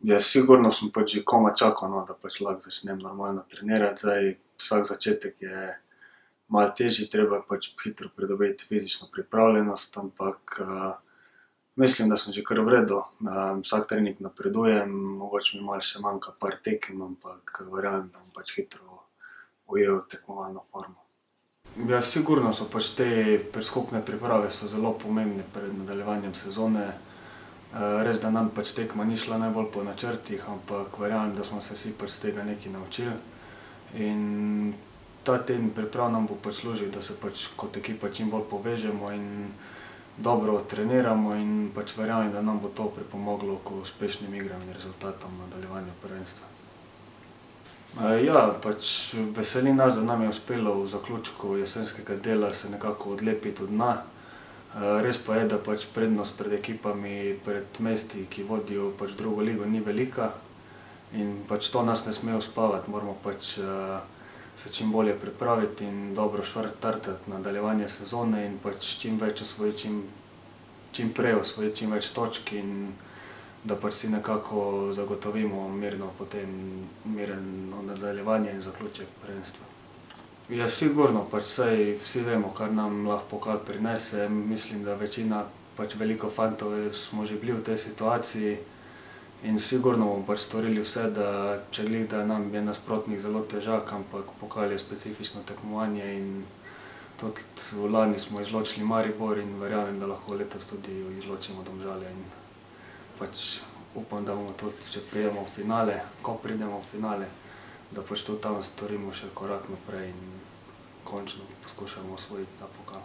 Ja, sigurno sem pač že komaj čakal, no, da pač lahko začnem normalno trenirati. Zdaj, vsak začetek je malo težji, treba je pač hitro pridobiti fizično pripravljenost, ampak, mislim, da sem že kar v redu. vsak trening napredujem, mogoče mi malo še manjka par tekem, ampak verjamem, da bom pač hitro ujel tekmovalno formo. Ja, sigurno so pač te skupne priprave zelo pomembne pred nadaljevanjem sezone. Res, da nam pač tekma ni šla najbolj po načrtih, ampak verjamem, da smo se vsi pač tega nekaj naučili. In ta teden priprav nam bo pač služil, da se pač kot ekipa čim bolj povežemo in dobro treniramo in pač verjamem, da nam bo to pripomoglo k uspešnim igram in rezultatom v nadaljevanju prvenstva. ja, pač veseli nas, da nam je uspelo v zaključku jesenskega dela se nekako odlepiti od dna. Res pa je, da pač prednost pred ekipami pred mesti, ki vodijo pač drugo ligo, ni velika. In pač to nas ne sme uspavati, moramo pač, se čim bolje pripraviti in dobro štartati nadaljevanje sezone in pač čim več osvojiti čim, čim prej osvojiti čim več točk in da pač si nekako zagotovimo mirno potem, mirno nadaljevanje in zaključek prvenstva. Ja, sigurno, pač saj vsi vemo, kaj nam lahko pokal prinese, mislim, da večina, pač veliko fantov smo že bili v tej situaciji. In sigurno bomo pač storili vse, da če glih, da nam je nasprotnik zelo težak, ampak pokal je specifično tekmovanje in tudi lani smo izločili Maribor in verjamem, da lahko letos tudi izločimo Domžale in pač upam, da bomo tudi, če pridemo v finale, ko pridemo v finale, da pač tudi tam storimo še korak naprej in končno poskušamo osvojiti ta pokal.